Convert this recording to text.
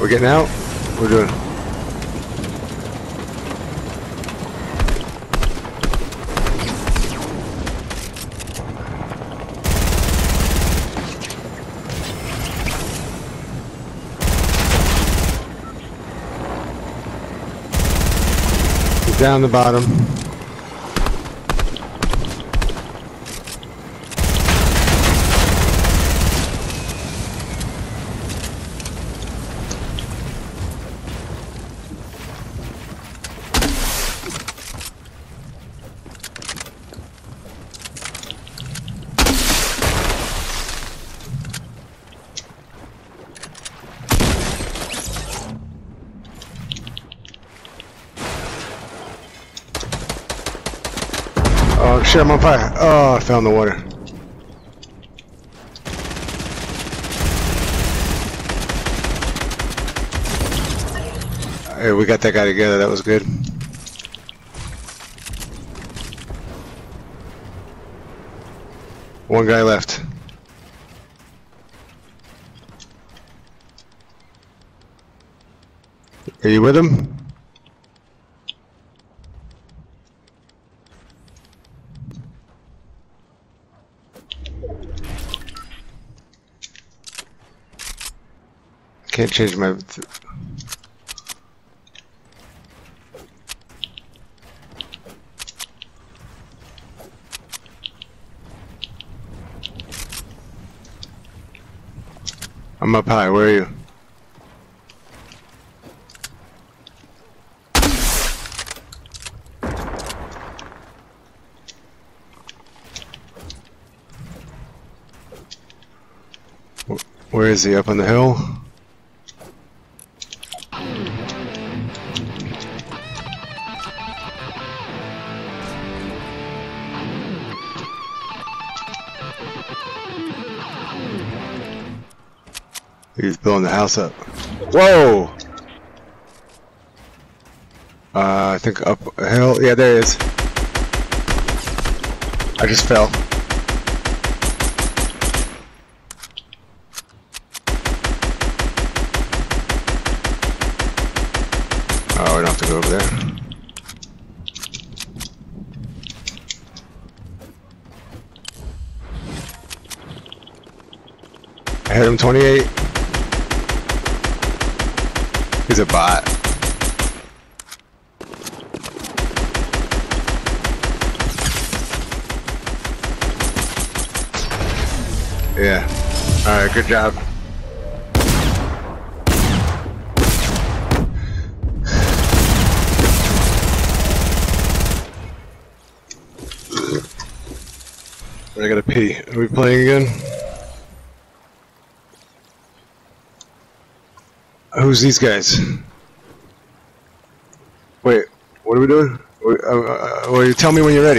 We're getting out? We're doing. Down the bottom. Oh shit, I'm on fire. Oh, I found the water. Hey, we got that guy together. That was good. One guy left. Are you with him? Can't change my. I'm up high. Where are you? Where is he? Up on the hill? He's building the house up. Whoa! Uh, I think up a hill. Yeah, there he is. I just fell. Oh, we don't have to go over there. I hit him 28. He's a bot. Yeah. Alright, good job. I gotta pee. Are we playing again? Who's these guys? Wait, what are we doing? Wait, uh, uh, uh, well, tell me when you're ready.